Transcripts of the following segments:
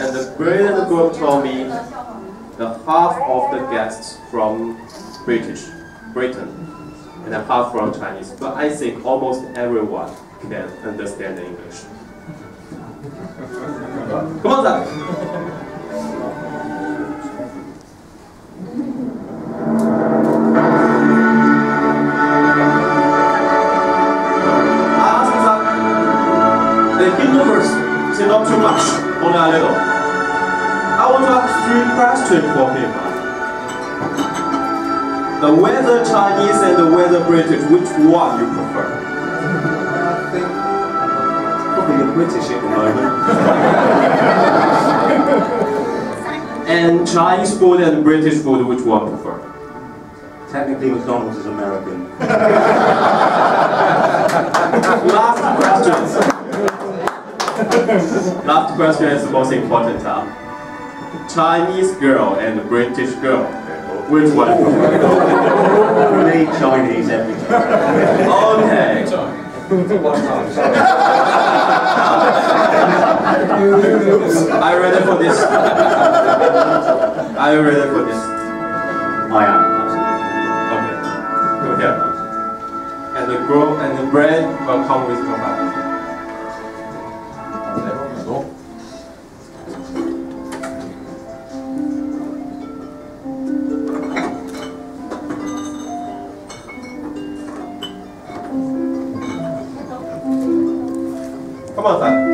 And the brilliant group told me the half of the guests from British, Britain, and half from Chinese. But I think almost everyone can understand English. Come on, Zach. Chinese and the whether British, which one you prefer? I think probably the British at the moment. And Chinese food and British food, which one prefer? Technically, McDonald's is American. Last question. Last question is the most important. Huh? Chinese girl and British girl, which one? For me, Chinese every time. Okay. Are you ready for this? Are you ready for this? I am. Okay. Go here. And the girl and the bread will come with kebab. Come on, son.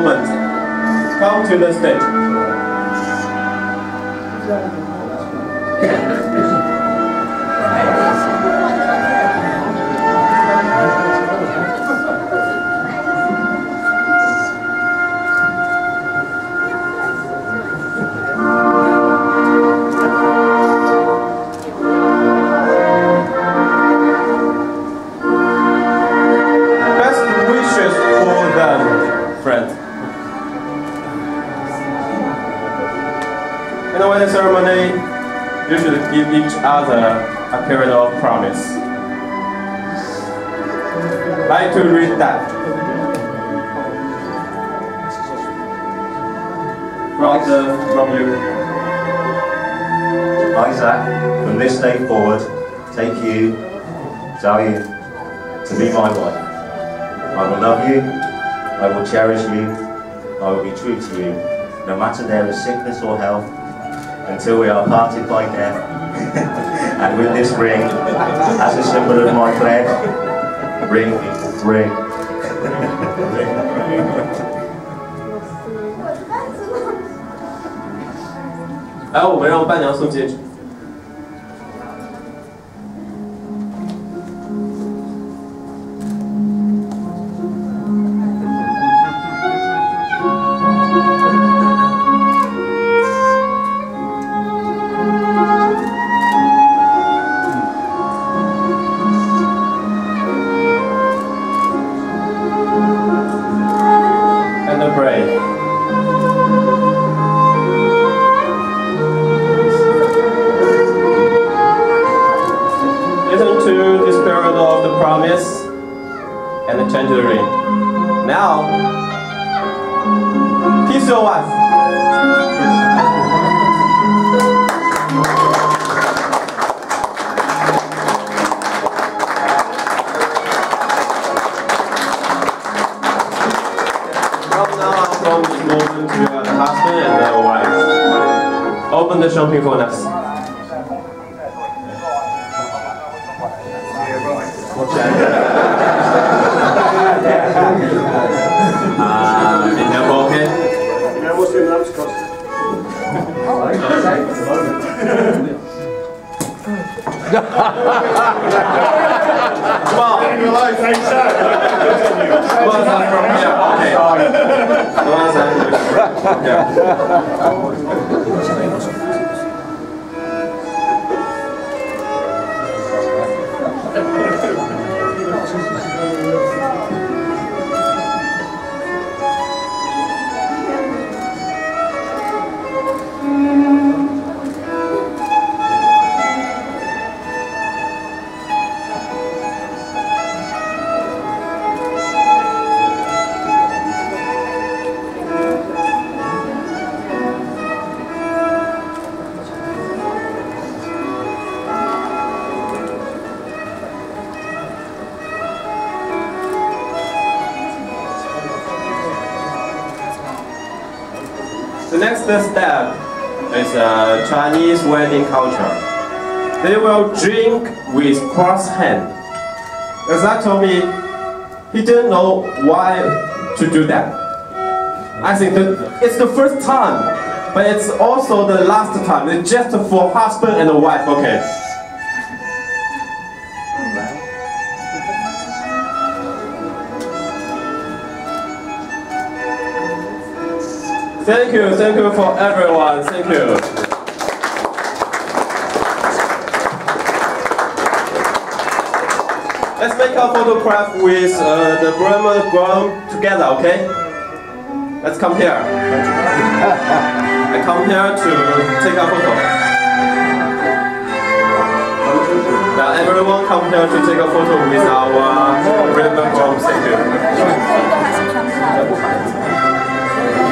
Moment. Come to the stage. you should give each other a period of promise. Like to read that. From the uh, from you. Isaac, from this day forward, take you, Zoe, to be my wife. I will love you, I will cherish you, I will be true to you, no matter there is sickness or health, until we are parted by death. and with this ring, as a symbol of my pledge, ring, ring. 来，我们让伴娘送戒 Husband and the wife. Open the champagne for us. Come on. Thanks, sir. Come on, son. Okay. The next step is a Chinese wedding culture. They will drink with crossed hand. As I told me, he didn't know why to do that. I think it's the first time, but it's also the last time. It's just for husband and wife, okay? Thank you, thank you for everyone, thank you. Let's make a photograph with uh, the Brahma ground together, okay? Let's come here. I come here to take a photo. Now everyone come here to take a photo with our Brahma ground, thank you.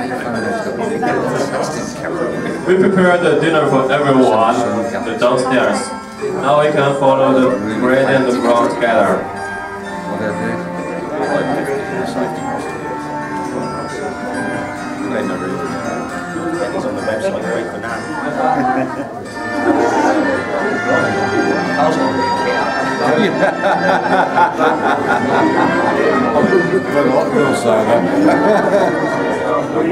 We prepared the dinner for everyone the downstairs. Now we can follow the bread and the brown together. He's on the website, wait for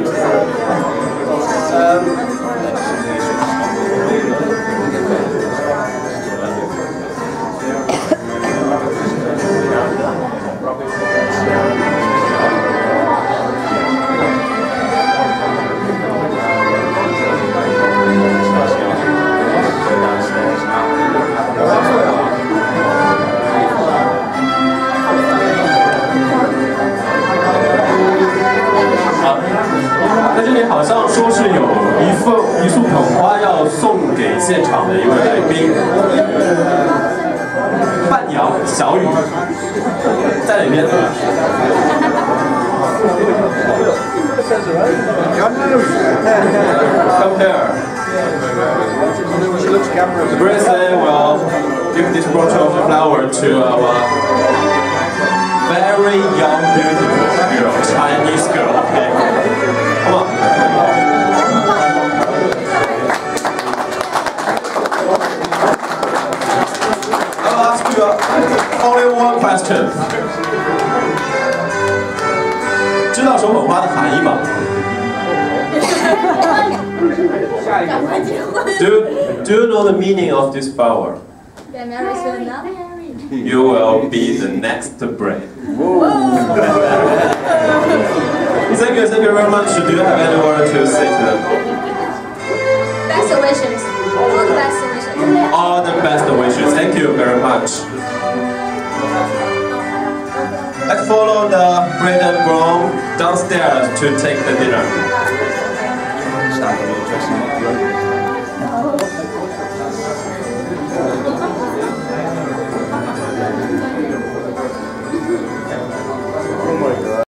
Come here. The president will give this brooch of flower to our very young, beautiful girl, Chinese girl. Okay. Come on. I'll ask you only one question. Do you know the meaning of this flower? Get married soon enough. You will be the next bride. Thank you, thank you very much. Do you have any word to say to them? Best wishes. All the best wishes. All the best wishes. Thank you very much. Let's follow the bride and groom downstairs to take the dinner.